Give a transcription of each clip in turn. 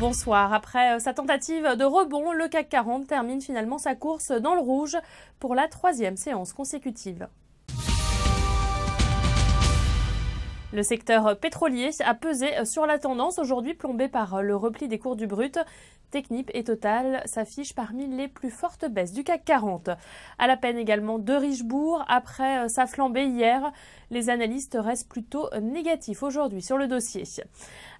Bonsoir. Après euh, sa tentative de rebond, le CAC 40 termine finalement sa course dans le rouge pour la troisième séance consécutive. Le secteur pétrolier a pesé sur la tendance aujourd'hui plombée par le repli des cours du brut. Technip et Total s'affichent parmi les plus fortes baisses du CAC 40. À la peine également de Richebourg après sa flambée hier. Les analystes restent plutôt négatifs aujourd'hui sur le dossier.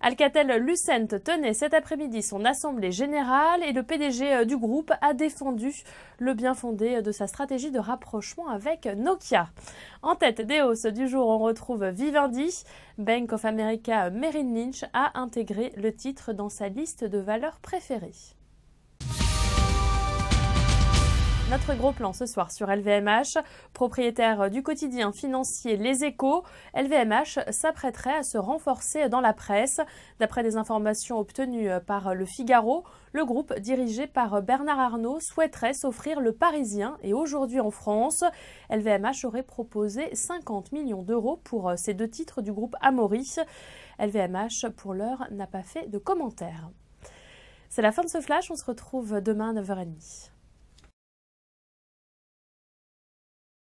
Alcatel-Lucent tenait cet après-midi son assemblée générale et le PDG du groupe a défendu le bien fondé de sa stratégie de rapprochement avec Nokia. En tête des hausses du jour, on retrouve Vivendi. Bank of America Merrill Lynch a intégré le titre dans sa liste de valeurs préférées. Notre gros plan ce soir sur LVMH, propriétaire du quotidien financier Les Échos, LVMH s'apprêterait à se renforcer dans la presse. D'après des informations obtenues par Le Figaro, le groupe dirigé par Bernard Arnault souhaiterait s'offrir le Parisien et aujourd'hui en France, LVMH aurait proposé 50 millions d'euros pour ces deux titres du groupe Amaury. LVMH pour l'heure n'a pas fait de commentaires. C'est la fin de ce flash, on se retrouve demain à 9h30.